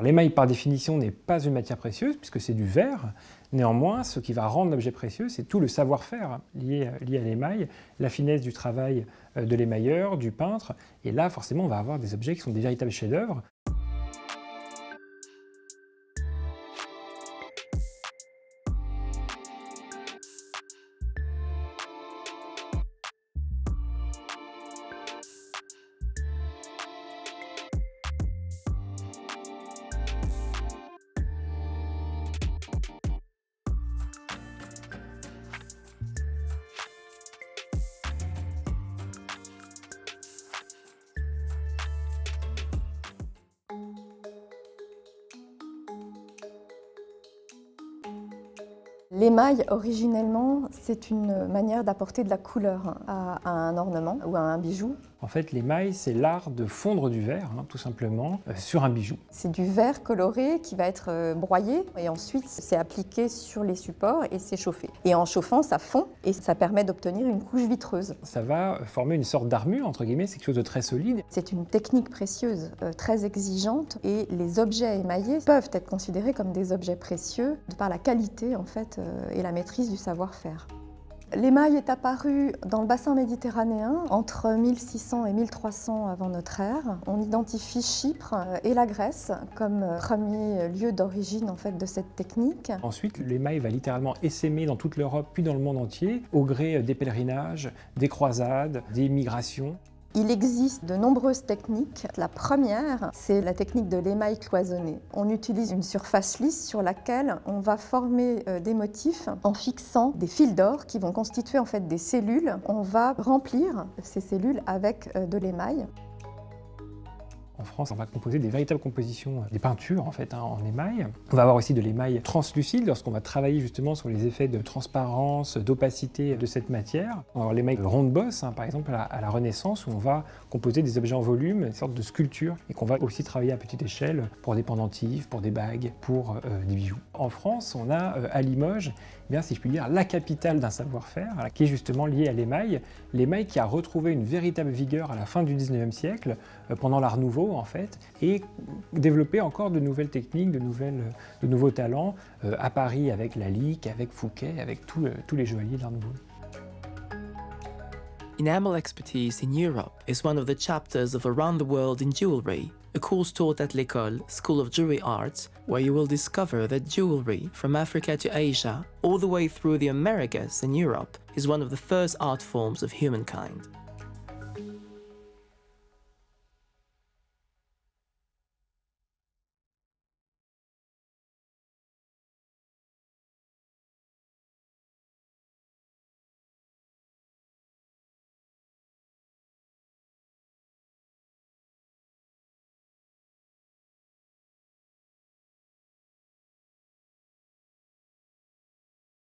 L'émail, par définition, n'est pas une matière précieuse, puisque c'est du verre. Néanmoins, ce qui va rendre l'objet précieux, c'est tout le savoir-faire lié, à l'émail, la finesse du travail euh, de l'émailleur, du peintre. Et là, forcément, on va avoir des objets qui sont des véritables chefs-d'œuvre. L'émail, originellement, c'est une manière d'apporter de la couleur à, un ornement ou à un bijou. En fait, l'émail, c'est l'art de fondre du verre, hein, tout simplement, euh, sur un bijou. C'est du verre coloré qui va être euh, broyé et ensuite c'est appliqué sur les supports et c'est chauffé. Et en chauffant, ça fond et ça permet d'obtenir une couche vitreuse. Ça va former une sorte d'armure, entre guillemets, c'est quelque chose de très solide. C'est une technique précieuse, euh, très exigeante et les objets émaillés peuvent être considérés comme des objets précieux de par la qualité en fait et la maîtrise du savoir-faire. L'émail est apparu dans le bassin méditerranéen entre 1600 et 1300 avant notre ère. On identifie Chypre et la Grèce comme premier lieu d'origine en fait de cette technique. Ensuite, l'émail va littéralement essaimer dans toute l'Europe puis dans le monde entier au gré des pèlerinages, des croisades, des migrations. Il existe de nombreuses techniques. La première, c'est la technique de l'émail cloisonné. On utilise une surface lisse sur laquelle on va former euh, des motifs en fixant des fils d'or qui vont constituer en fait des cellules. On va remplir ces cellules avec euh, de l'émail. En France, on va composer des véritables compositions, des peintures en fait, hein, en émail. On va avoir aussi de l'émail translucide lorsqu'on va travailler justement sur les effets de transparence, d'opacité de cette matière. On va avoir l'émail ronde bosse, hein, par exemple à la, Renaissance, où on va composer des objets en volume, une sorte de sculpture, et qu'on va aussi travailler à petite échelle pour des pendentifs, pour des bagues, pour euh, des bijoux. En France, on a euh, à Limoges, eh bien, si je puis dire, la capitale d'un savoir-faire, qui est justement liée à l'émail. L'émail qui a retrouvé une véritable vigueur à la fin du 19e siècle, euh, pendant l'Art Nouveau, en fait, et développer encore de nouvelles techniques, de, nouvelles, de nouveaux talents euh, à Paris avec Lalique, avec Fouquet, avec tous les joailliers de l'Art Nouveau. Enamel expertise in Europe is one of the chapters of Around the World in Jewelry, a course taught at l'École, School of Jewelry Arts, where you will discover that jewelry from Africa to Asia, all the way through the Americas and Europe, is one of the first art forms of humankind.